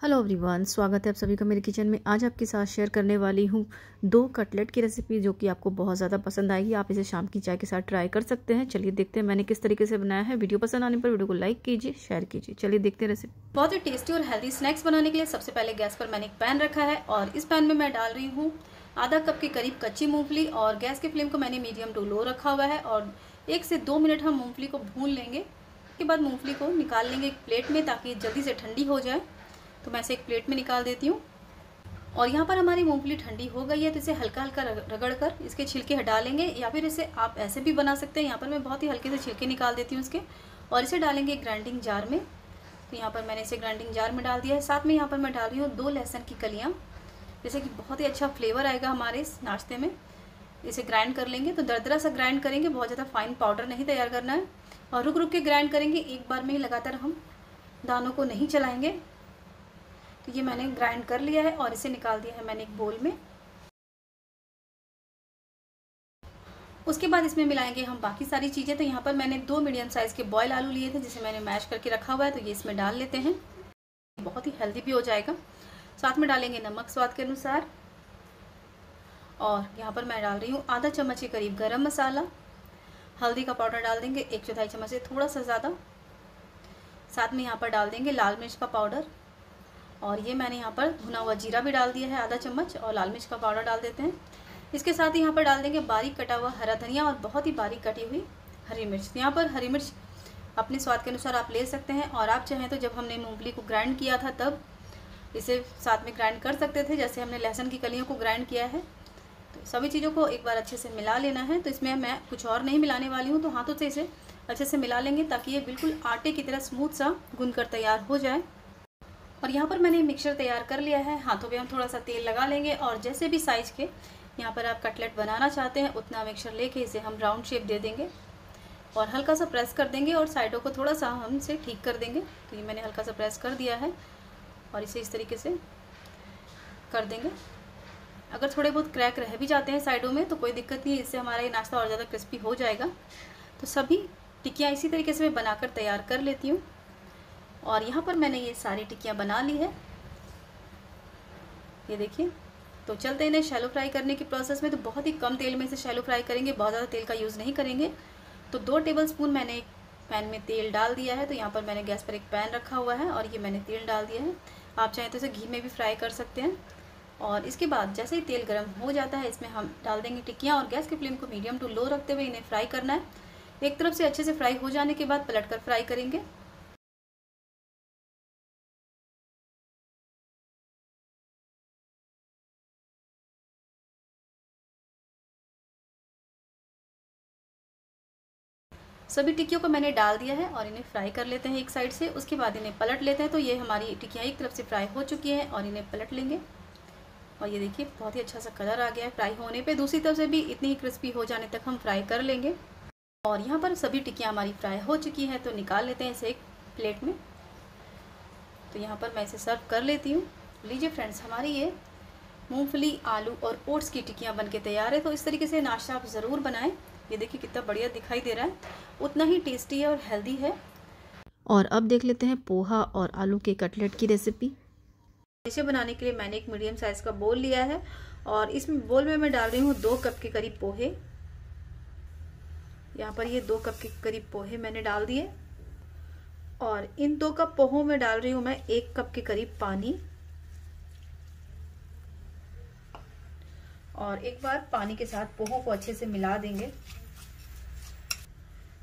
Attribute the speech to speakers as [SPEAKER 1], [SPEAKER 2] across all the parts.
[SPEAKER 1] Hello everyone, स्वागत है आप सभी का मेरे किचन में। आज आपके साथ शेयर करने वाली हूँ दो कटलेट की रेसिपी जो कि आपको बहुत ज़्यादा पसंद आएगी। आप इसे शाम की चाय के साथ ट्राई कर सकते हैं। चलिए देखते हैं मैंने किस तरीके से बनाया है। वीडियो पसंद आने पर वीडियो को लाइक कीजिए शेयर कीजिए। चलिए देखते हैं रेसिपी
[SPEAKER 2] बहुत ही टेस्टी और हेल्दी स्नैक्स बनाने के लिए सबसे पहले गैस पर मैंने एक पैन रखा है और इस पैन में मैं डाल रही हूँ आधा कप के करीब कच्ची मूँगफली और गैस के फ्लेम को मैंने मीडियम टू लो रखा हुआ है और एक से दो मिनट हम मूँगफली को भून लेंगे। उसके बाद मूँगफली को निकाल लेंगे एक प्लेट में ताकि जल्दी से ठंडी हो जाए। तो मैं इसे एक प्लेट में निकाल देती हूँ। और यहाँ पर हमारी मूंगफली ठंडी हो गई है तो इसे हल्का हल्का रगड़ कर इसके छिलके हटा लेंगे, या फिर इसे आप ऐसे भी बना सकते हैं। यहाँ पर मैं बहुत ही हल्के से छिलके निकाल देती हूँ इसके, और इसे डालेंगे ग्राइंडिंग जार में। तो यहाँ पर मैंने इसे ग्राइंडिंग जार में डाल दिया है। साथ में यहाँ पर मैं डाल रही हूँ दो लहसुन की कलियाँ। जैसे कि बहुत ही अच्छा फ्लेवर आएगा हमारे इस नाश्ते में। इसे ग्राइंड कर लेंगे तो दरदरा सा ग्राइंड करेंगे। बहुत ज़्यादा फाइन पाउडर नहीं तैयार करना है। और रुक रुक के ग्राइंड करेंगे। एक बार में ही लगातार हम दानों को नहीं चलाएँगे। ये मैंने ग्राइंड कर लिया है और इसे निकाल दिया है मैंने एक बोल में। उसके बाद इसमें मिलाएँगे हम बाकी सारी चीज़ें। तो यहाँ पर मैंने दो मीडियम साइज़ के बॉयल आलू लिए थे, जिसे मैंने मैश करके रखा हुआ है तो ये इसमें डाल लेते हैं। बहुत ही हेल्दी भी हो जाएगा। साथ में डालेंगे नमक स्वाद के अनुसार। और यहाँ पर मैं डाल रही हूँ आधा चम्मच के करीब गरम मसाला। हल्दी का पाउडर डाल देंगे, एक चौथाई चम्मच से थोड़ा सा ज़्यादा। साथ में यहाँ पर डाल देंगे लाल मिर्च का पाउडर और ये मैंने यहाँ पर भुना हुआ जीरा भी डाल दिया है, आधा चम्मच, और लाल मिर्च का पाउडर डाल देते हैं। इसके साथ ही यहाँ पर डाल देंगे बारीक कटा हुआ हरा धनिया और बहुत ही बारीक कटी हुई हरी मिर्च। यहाँ पर हरी मिर्च अपने स्वाद के अनुसार आप ले सकते हैं, और आप चाहें तो जब हमने मूंगफली को ग्राइंड किया था तब इसे साथ में ग्राइंड कर सकते थे, जैसे हमने लहसुन की कलियों को ग्राइंड किया है। तो सभी चीज़ों को एक बार अच्छे से मिला लेना है। तो इसमें मैं कुछ और नहीं मिलाने वाली हूँ तो हाथों से इसे अच्छे से मिला लेंगे, ताकि ये बिल्कुल आटे की तरह स्मूथ सा गुन कर तैयार हो जाए। और यहाँ पर मैंने मिक्सचर तैयार कर लिया है। हाथों पे हम थोड़ा सा तेल लगा लेंगे और जैसे भी साइज़ के यहाँ पर आप कटलेट बनाना चाहते हैं, उतना मिक्सचर लेके इसे हम राउंड शेप दे देंगे और हल्का सा प्रेस कर देंगे और साइडों को थोड़ा सा हम इसे ठीक कर देंगे। तो ये मैंने हल्का सा प्रेस कर दिया है और इसे इस तरीके से कर देंगे। अगर थोड़े बहुत क्रैक रह भी जाते हैं साइडों में तो कोई दिक्कत नहीं इससे हमारा ये नाश्ता और ज़्यादा क्रिस्पी हो जाएगा। तो सभी टिक्कियाँ इसी तरीके से मैं बनाकर तैयार कर लेती हूँ। और यहाँ पर मैंने ये सारी टिक्कियाँ बना ली है। ये देखिए तो चलते हैं इन्हें शैलो फ्राई करने की प्रोसेस में। तो बहुत ही कम तेल में इसे शैलो फ्राई करेंगे, बहुत ज़्यादा तेल का यूज़ नहीं करेंगे। तो दो टेबल स्पून मैंने एक पैन में तेल डाल दिया है। तो यहाँ पर मैंने गैस पर एक पैन रखा हुआ है और ये मैंने तेल डाल दिया है। आप चाहें तो इसे घी में भी फ्राई कर सकते हैं। और इसके बाद जैसे ही तेल गर्म हो जाता है, इसमें हम डाल देंगे टिक्कियाँ और गैस के फ्लेम को मीडियम टू लो रखते हुए इन्हें फ्राई करना है। एक तरफ़ से अच्छे से फ्राई हो जाने के बाद पलट कर फ्राई करेंगे। सभी टिक्कियों को मैंने डाल दिया है और इन्हें फ्राई कर लेते हैं एक साइड से। उसके बाद इन्हें पलट लेते हैं। तो ये हमारी टिक्कियाँ एक तरफ़ से फ्राई हो चुकी हैं और इन्हें पलट लेंगे। और ये देखिए, बहुत ही अच्छा सा कलर आ गया है फ्राई होने पे। दूसरी तरफ़ से भी इतनी ही क्रिस्पी हो जाने तक हम फ्राई कर लेंगे। और यहाँ पर सभी टिक्कियाँ हमारी फ्राई हो चुकी हैं तो निकाल लेते हैं इसे एक प्लेट में। तो यहाँ पर मैं इसे सर्व कर लेती हूँ। लीजिए फ्रेंड्स, हमारी ये मूँगफली, आलू और ओट्स की टिक्कियाँ बन के तैयार है। तो इस तरीके से नाश्ता आप ज़रूर बनाएँ। ये देखिए कितना बढ़िया दिखाई दे रहा है। उतना ही टेस्टी है और हेल्दी है।
[SPEAKER 1] और अब देख लेते हैं पोहा और आलू के कटलेट की रेसिपी
[SPEAKER 2] इसे बनाने के लिए मैंने एक मीडियम साइज़ का बोल लिया है और इस बोल में मैं डाल रही हूँ दो कप के करीब पोहे। यहाँ पर ये दो कप के करीब पोहे मैंने डाल दिए। और इन दो कप पोहों में डाल रही हूँ मैं एक कप के करीब पानी। और एक बार पानी के साथ पोहों को अच्छे से मिला देंगे।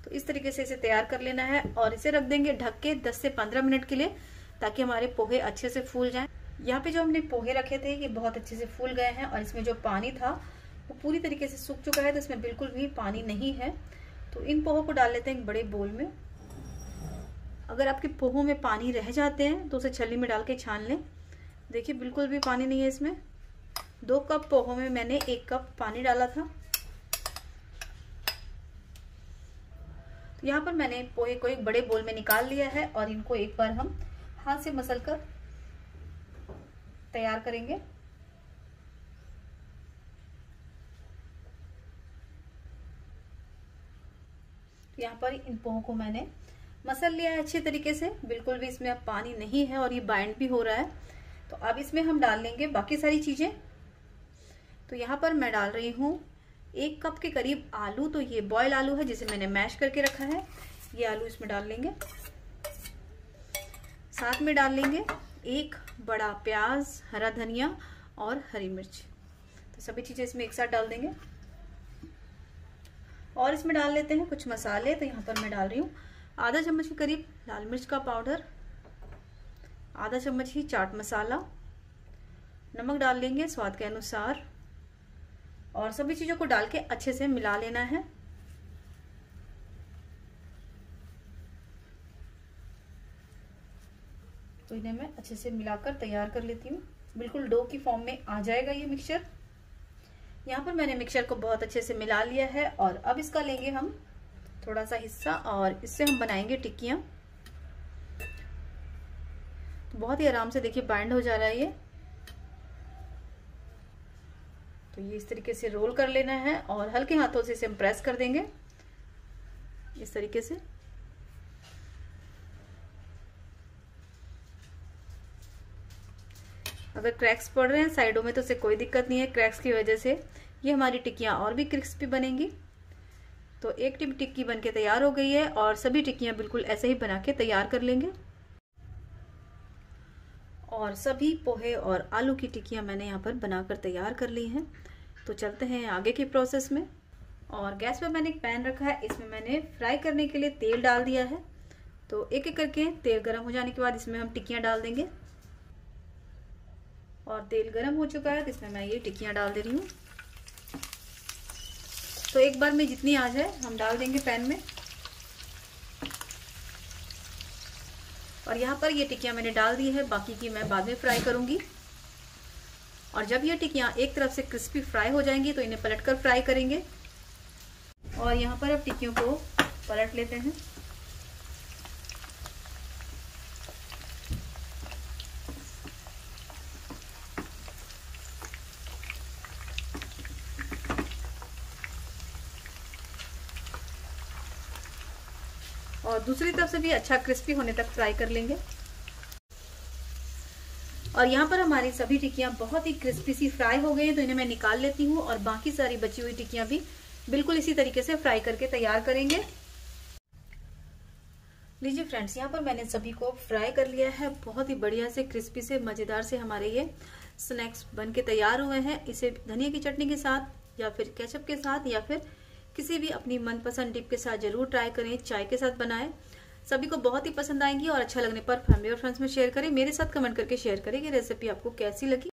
[SPEAKER 2] तो इस तरीके से इसे तैयार कर लेना है और इसे रख देंगे ढक के 10 से 15 मिनट के लिए, ताकि हमारे पोहे अच्छे से फूल जाएँ। यहाँ पे जो हमने पोहे रखे थे, ये बहुत अच्छे से फूल गए हैं और इसमें जो पानी था, वो पूरी तरीके से सूख चुका है तो इसमें बिल्कुल भी पानी नहीं है। तो इन पोहों को डाल लेते हैं एक बड़े बोल में। अगर आपके पोहों में पानी रह जाते हैं तो उसे छली में डाल के छान लें। देखिए, बिल्कुल भी पानी नहीं है इसमें। दो कप पोहों में मैंने एक कप पानी डाला था। तो यहाँ पर मैंने पोहे को एक बड़े बोल में निकाल लिया है और इनको एक बार हम हाथ से मसल कर तैयार करेंगे। यहाँ पर इन पोहों को मैंने मसल लिया है अच्छे तरीके से। बिल्कुल भी इसमें अब पानी नहीं है और ये बाइंड भी हो रहा है। तो अब इसमें हम डाल लेंगे बाकी सारी चीज़ें। तो यहाँ पर मैं डाल रही हूँ एक कप के करीब आलू। तो ये बॉयल आलू है, जिसे मैंने मैश करके रखा है। ये आलू इसमें डाल लेंगे। साथ में डाल लेंगे एक बड़ा प्याज, हरा धनिया और हरी मिर्च। तो सभी चीज़ें इसमें एक साथ डाल देंगे। और इसमें डाल लेते हैं कुछ मसाले। तो यहाँ पर मैं डाल रही हूँ आधा चम्मच के करीब लाल मिर्च का पाउडर, आधा चम्मच ही चाट मसाला। नमक डाल लेंगे स्वाद के अनुसार। और सभी चीज़ों को डाल के अच्छे से मिला लेना है। तो इन्हें मैं अच्छे से मिलाकर तैयार कर लेती हूँ। बिल्कुल डो की फॉर्म में आ जाएगा ये मिक्सचर यहाँ पर मैंने मिक्सचर को बहुत अच्छे से मिला लिया है और अब इसका लेंगे हम थोड़ा सा हिस्सा और इससे हम बनाएँगे टिक्कियाँ। तो बहुत ही आराम से देखिए बाइंड हो जा रहा है ये। तो ये इस तरीके से रोल कर लेना है और हल्के हाथों से इसे हम प्रेस कर देंगे। इस तरीके से। अगर क्रैक्स पड़ रहे हैं, साइडों में तो उसे कोई दिक्कत नहीं है। क्रैक्स की वजह से ये हमारी टिक्कियाँ और भी क्रिस्पी बनेंगी। तो एक टिप टिक्की बन के तैयार हो गई है और सभी टिक्कियाँ बिल्कुल ऐसे ही बना के तैयार कर लेंगे। और सभी पोहे और आलू की टिक्कियाँ मैंने यहाँ पर बनाकर तैयार कर ली हैं। तो चलते हैं आगे के प्रोसेस में। और गैस पर मैंने एक पैन रखा है, इसमें मैंने फ्राई करने के लिए तेल डाल दिया है। तो एक एक करके तेल गर्म हो जाने के बाद इसमें हम टिक्कियाँ डाल देंगे। और तेल गर्म हो चुका है तो इसमें मैं ये टिक्कियाँ डाल दे रही हूँ। तो एक बार में जितनी आ जाए हम डाल देंगे पैन में। और यहाँ पर ये टिक्कियाँ मैंने डाल दी है, बाकी की मैं बाद में फ्राई करूँगी। और जब ये टिकियाँ एक तरफ़ से क्रिस्पी फ्राई हो जाएँगी तो इन्हें पलट कर फ्राई करेंगे। और यहाँ पर अब टिक्कियों को पलट लेते हैं। और दूसरी तरफ़ से भी अच्छा क्रिस्पी होने तक फ्राई कर लेंगे। और यहाँ पर हमारी सभी टिक्कियाँ बहुत ही क्रिस्पी सी फ्राई हो गई हैं तो इन्हें मैं निकाल लेती हूँ और बाकी सारी बची हुई टिक्कियाँ भी बिल्कुल इसी तरीके से फ्राई करके तैयार करेंगे। लीजिए फ्रेंड्स यहाँ पर मैंने सभी को फ्राई कर लिया है। बहुत ही बढ़िया से क्रिस्पी से, मज़ेदार से हमारे ये स्नैक्स बन के तैयार हुए हैं। इसे धनिया की चटनी के साथ या फिर केचप के साथ या फिर किसी भी अपनी मनपसंद डिप के साथ ज़रूर ट्राई करें, चाय के साथ बनाएँ। सभी को बहुत ही पसंद आएँगी और अच्छा लगने पर फैमिली और फ्रेंड्स में शेयर करें। मेरे साथ कमेंट करके शेयर करें कि रेसिपी आपको कैसी लगी।